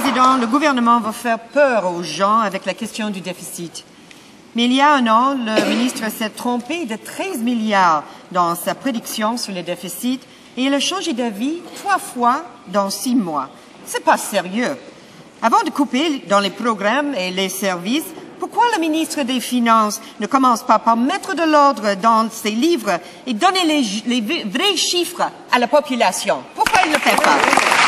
Président, le gouvernement va faire peur aux gens avec la question du déficit. Mais il y a un an, le ministre s'est trompé de 13 milliards dans sa prédiction sur le déficit et il a changé d'avis trois fois dans six mois. C'est pas sérieux. Avant de couper dans les programmes et les services, pourquoi le ministre des Finances ne commence pas par mettre de l'ordre dans ses livres et donner les, les, vrais chiffres à la population? Pourquoi il ne le fait pas?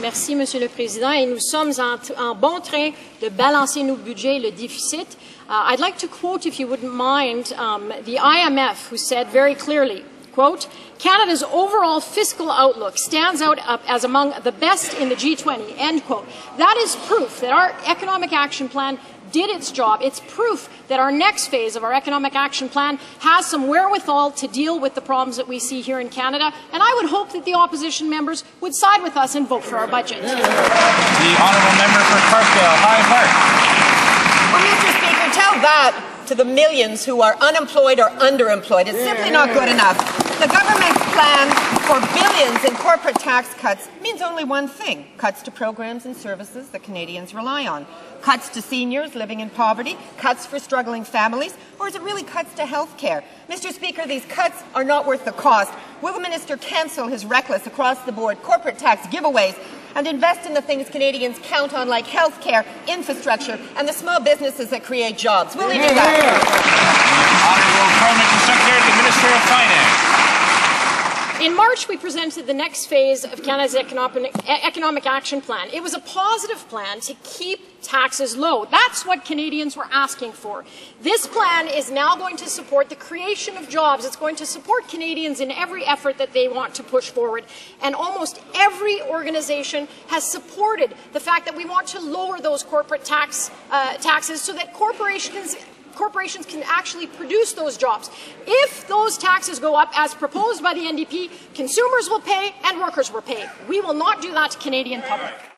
Merci, Monsieur le Président. Et nous sommes en, en bon train de balancer nos budgets et le déficit. Uh, I'd like to quote, if you wouldn't mind, um, the IMF, who said very clearly, quote, Canada's overall fiscal outlook stands out as among the best in the G20, end quote. That is proof that our economic action plan did its job. It's proof that our next phase of our economic action plan has some wherewithal to deal with the problems that we see here in Canada. And I would hope that the opposition members would side with us and vote for our budget. The honourable member for Parkdale, High Park. Well, Mr. Speaker, tell that to the millions who are unemployed or underemployed. It's simply not good enough. The government's plan for billions in corporate tax cuts means only one thing cuts to programs and services that Canadians rely on. Cuts to seniors living in poverty, cuts for struggling families, or is it really cuts to health care? Mr. Speaker, these cuts are not worth the cost. Will the minister cancel his reckless across the board corporate tax giveaways and invest in the things Canadians count on like healthcare, infrastructure, and the small businesses that create jobs? Will he do that? Honourable Parliamentary Secretary to the Minister of Finance. In March, we presented the next phase of Canada's economic, action plan. It was a positive plan to keep taxes low. That's what Canadians were asking for. This plan is now going to support the creation of jobs. It's going to support Canadians in every effort that they want to push forward. And almost every organization has supported the fact that we want to lower those corporate tax, uh, taxes so that corporations corporations can actually produce those jobs. If those taxes go up as proposed by the NDP, consumers will pay and workers will pay. We will not do that to Canadian public.